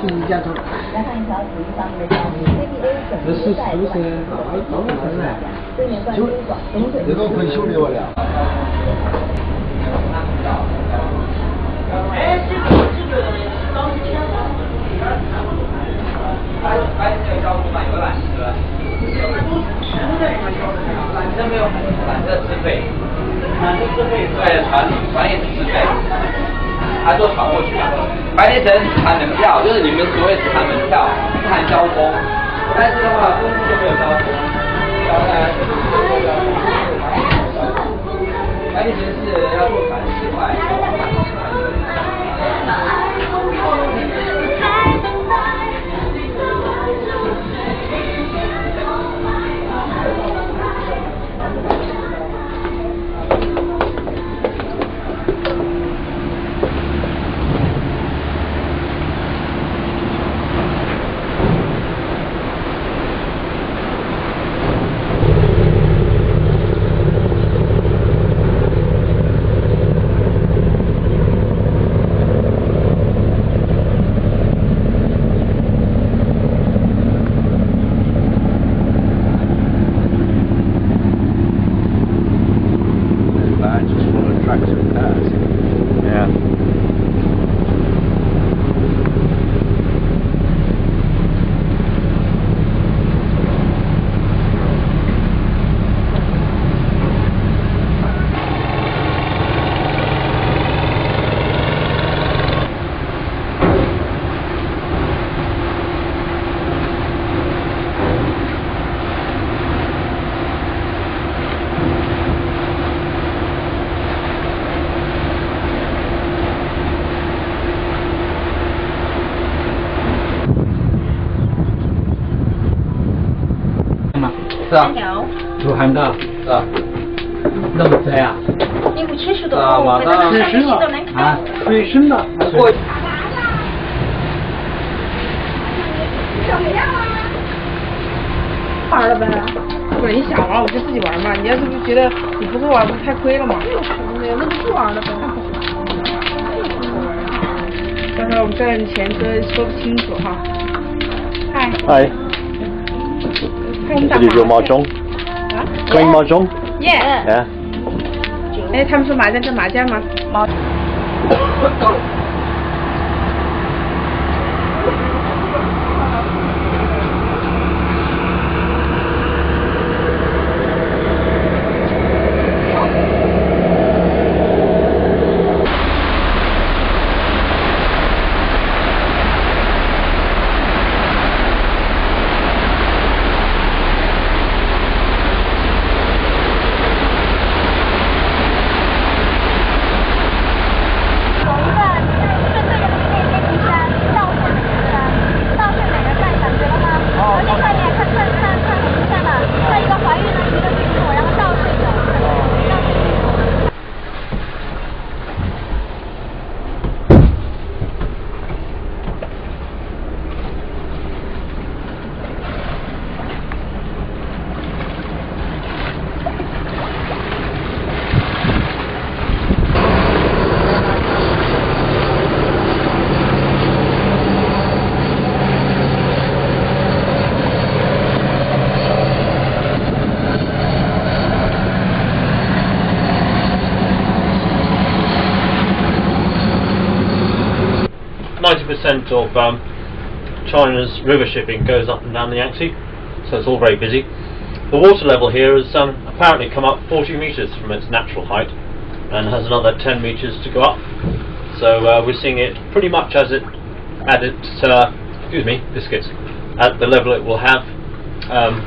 是一家头。来看一条体育方面的消息，CBA 本这是是不是场啊？当然了。卫冕冠军广东队。这个可以修理我了。哎，这个这个当天白白色交通嘛，有缆车，缆车没有缆车自费，缆车自费对，船船也是自费，他坐船过去了。白天只含门票，就是你们所谓只含门票，不含交通，但是的话，公司就没有交通，当然 Mà. Sao? Chú hành đâu? Dạ. Đâu một xe à? 因为吃食的啊话，我们的马上看水深戏都能了啊看。，水深了。过玩了呗。不是你想玩，我就自己玩嘛。你要是不觉得你不会玩，不太亏了吗？没有，那就不玩了呗。刚才我们赚钱都说不清楚哈。嗨，Hi. 看我们打 Did you do 麻 mahjong? 啊 Playing mahjong? 耶！Yeah. 哎，他们说麻将叫麻将吗？麻。90% of um, China's river shipping goes up and down the Yangtze, so it's all very busy. The water level here has um, apparently come up 40 metres from its natural height and has another 10 metres to go up. So uh, we're seeing it pretty much as it at its uh, excuse me biscuits at the level it will have um,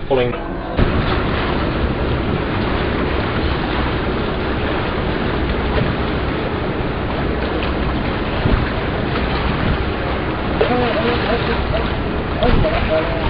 Thank you.